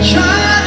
try